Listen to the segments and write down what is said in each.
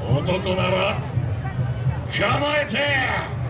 男なら構えて。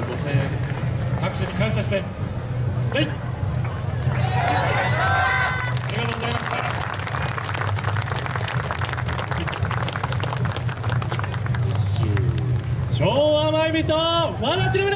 のご拍手に感謝して、はい、ありがとうございました。昭和前人